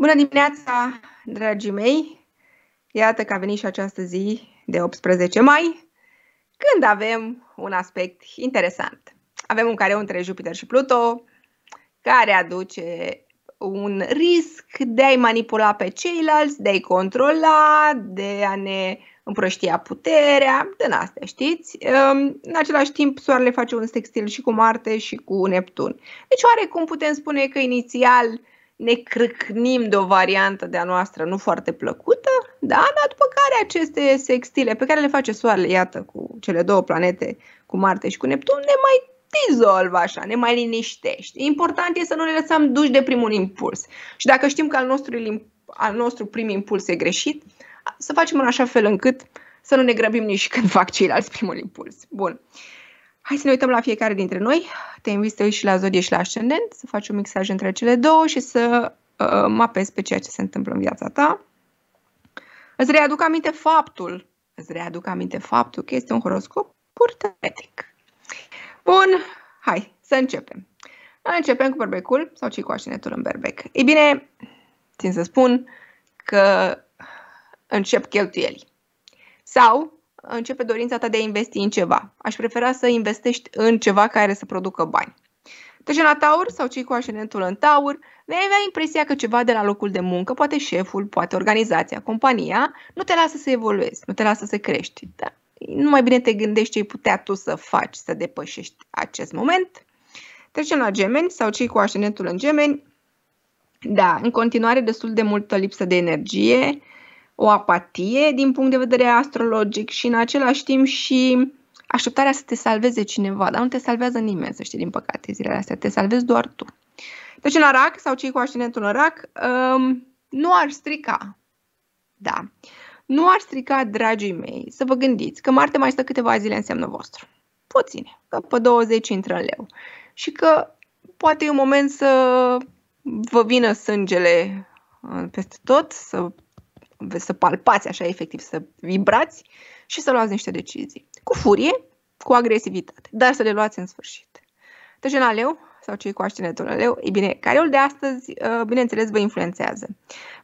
Bună dimineața, dragii mei! Iată că a venit și această zi de 18 mai, când avem un aspect interesant. Avem un careu între Jupiter și Pluto, care aduce un risc de a-i manipula pe ceilalți, de a-i controla, de a ne împrăștia puterea, din astea, știți? În același timp, Soarele face un sextil și cu Marte și cu Neptun. Deci, oarecum putem spune că inițial ne crâcnim de o variantă de-a noastră nu foarte plăcută, da? dar după care aceste sextile pe care le face Soarele, iată, cu cele două planete, cu Marte și cu Neptun, ne mai dizolvă așa, ne mai liniștește. Important e să nu ne lăsăm duși de primul impuls. Și dacă știm că al nostru, al nostru prim impuls e greșit, să facem în așa fel încât să nu ne grăbim nici când fac ceilalți primul impuls. Bun. Hai să ne uităm la fiecare dintre noi. Te invit să și la zodie și la ascendent, să faci un mixaj între cele două și să uh, mapezi pe ceea ce se întâmplă în viața ta. Îți readuc aminte faptul, îți readuc aminte faptul că este un horoscop purtătic. Bun, hai să începem. Noi începem cu berbecul sau cei cu ascendentul în berbec. Ei bine, țin să spun că încep cheltuieli. Sau începe dorința ta de a investi în ceva. Aș prefera să investești în ceva care să producă bani. Deci la Taur sau cei cu ascendentul în Taur, vei avea impresia că ceva de la locul de muncă, poate șeful, poate organizația, compania, nu te lasă să evoluezi, nu te lasă să crești. Da? Nu mai bine te gândești ce ai putea tu să faci să depășești acest moment. Trecem la gemeni sau cei cu ascendentul în gemeni. Da, în continuare destul de multă lipsă de energie, o apatie din punct de vedere astrologic și în același timp și așteptarea să te salveze cineva, dar nu te salvează nimeni, să știi, din păcate, zilele astea, te salvezi doar tu. Deci în rac sau cei cu ascendentul în rac um, nu ar strica, da, nu ar strica, dragii mei, să vă gândiți că Marte mai stă câteva zile în semnul vostru. Puține, că pe 20 intră în leu. Și că poate e un moment să vă vină sângele uh, peste tot, să să palpați așa efectiv, să vibrați și să luați niște decizii. Cu furie, cu agresivitate, dar să le luați în sfârșit. Deci în aleu, sau cei cu ascendentul leu, e bine, careul de astăzi, uh, bineînțeles, vă influențează.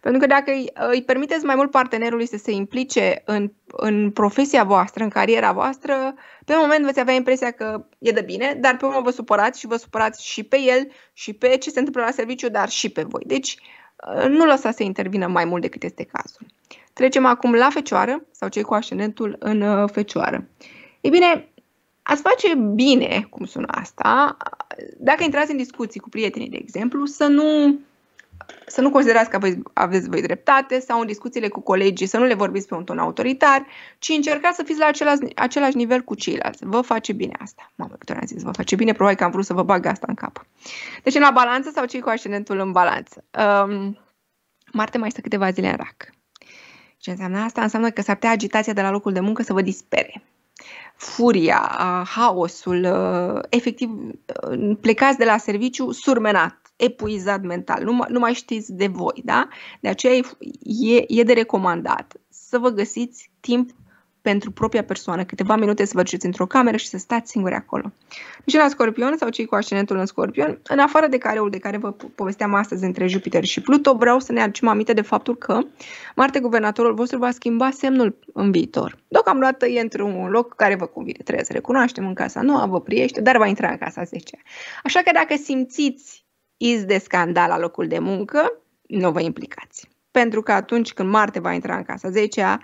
Pentru că dacă îi, uh, îi permiteți mai mult partenerului să se implice în, în profesia voastră, în cariera voastră, pe moment veți avea impresia că e de bine, dar pe urmă vă supărați și vă supărați și pe el, și pe ce se întâmplă la serviciu, dar și pe voi. Deci, nu lăsa să intervină mai mult decât este cazul. Trecem acum la fecioară sau cei cu ascendentul în uh, fecioară. Ei bine, ați face bine, cum sună asta, dacă intrați în discuții cu prietenii, de exemplu, să nu să nu considerați că aveți, aveți voi dreptate sau în discuțiile cu colegii să nu le vorbiți pe un ton autoritar, ci încercați să fiți la același, același nivel cu ceilalți. Vă face bine asta. Mamă, câte am zis, vă face bine, probabil că am vrut să vă bag asta în cap. Deci în la balanță sau cei cu ascendentul în balanță. Um, Marte mai stă câteva zile în rac. Ce înseamnă asta? Înseamnă că s-ar putea agitația de la locul de muncă să vă dispere. Furia, haosul, efectiv plecați de la serviciu surmenat epuizat mental, nu, nu mai știți de voi, da? De aceea e, e de recomandat să vă găsiți timp pentru propria persoană, câteva minute să vă duceți într-o cameră și să stați singuri acolo. Deci la scorpion sau cei cu ascendentul în scorpion, în afară de careul de care vă povesteam astăzi între Jupiter și Pluto, vreau să ne aducem aminte de faptul că Marte, guvernatorul vostru, va schimba semnul în viitor. Deocamdată e într-un loc care vă convine, trebuie să recunoaștem în casa nouă, vă priește, dar va intra în casa 10. Așa că dacă simțiți iz de scandal la locul de muncă, nu vă implicați. Pentru că atunci când Marte va intra în casa 10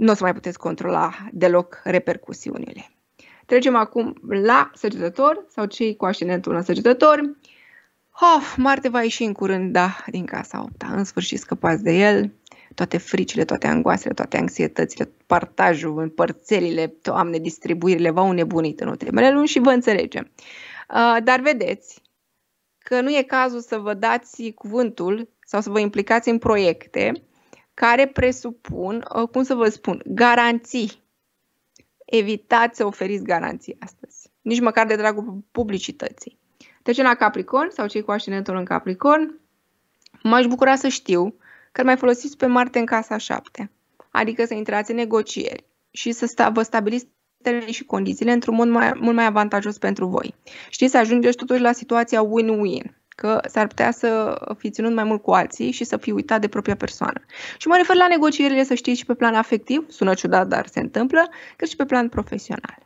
nu o să mai puteți controla deloc repercusiunile. Trecem acum la săgetător sau cei cu ascendentul în săgetător. Oh, Marte va ieși în curând, da, din casa 8 În sfârșit scăpați de el. Toate fricile, toate angoasele, toate anxietățile, partajul, împărțelile, toamne, distribuirile v-au nebunit în ultimele luni și vă înțelegem. Uh, dar vedeți, că nu e cazul să vă dați cuvântul sau să vă implicați în proiecte care presupun, uh, cum să vă spun, garanții. Evitați să oferiți garanții astăzi, nici măcar de dragul publicității. Deci la Capricorn sau cei cu ascendentul în Capricorn, m-aș bucura să știu că mai folosiți pe Marte în casa 7, adică să intrați în negocieri și să sta, vă stabiliți termenii și condițiile într-un mod mai, mult mai avantajos pentru voi. Știți, să ajungeți totuși la situația win-win, că s-ar putea să fi ținut mai mult cu alții și să fi uitat de propria persoană. Și mă refer la negocierile, să știți, și pe plan afectiv, sună ciudat, dar se întâmplă, cât și pe plan profesional.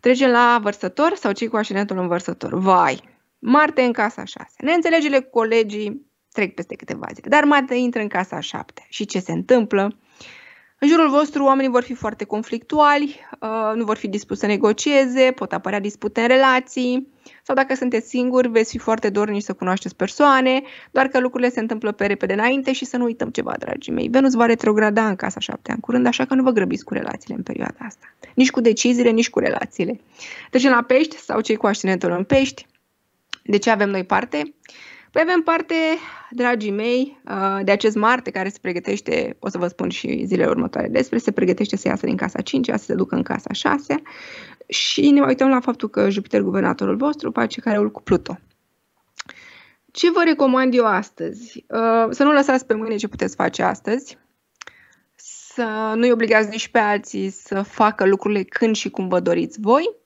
Trecem la vărsător sau cei cu ascendentul în vărsător. Vai, Marte în casa 6. Neînțelegerile cu colegii trec peste câteva zile, dar Marte intră în casa 7. Și ce se întâmplă? În jurul vostru oamenii vor fi foarte conflictuali, uh, nu vor fi dispuși să negocieze, pot apărea dispute în relații sau dacă sunteți singuri veți fi foarte dornici să cunoașteți persoane, doar că lucrurile se întâmplă pe repede înainte și să nu uităm ceva, dragii mei. Venus va retrograda în casa șaptea în curând, așa că nu vă grăbiți cu relațiile în perioada asta. Nici cu deciziile, nici cu relațiile. Deci la pești sau cei cu ascendentul în pești, de ce avem noi parte? Păi avem parte, dragii mei, uh, de acest Marte care se pregătește, o să vă spun și zilele următoare despre, se pregătește să iasă din casa 5, să se ducă în casa 6 și ne uităm la faptul că Jupiter, guvernatorul vostru, face careul cu Pluto. Ce vă recomand eu astăzi? Uh, să nu lăsați pe mâine ce puteți face astăzi, să nu-i obligați nici pe alții să facă lucrurile când și cum vă doriți voi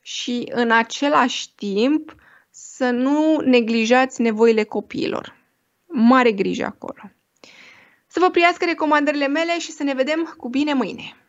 și în același timp să nu neglijați nevoile copiilor. Mare grijă acolo. Să vă priască recomandările mele și să ne vedem cu bine mâine.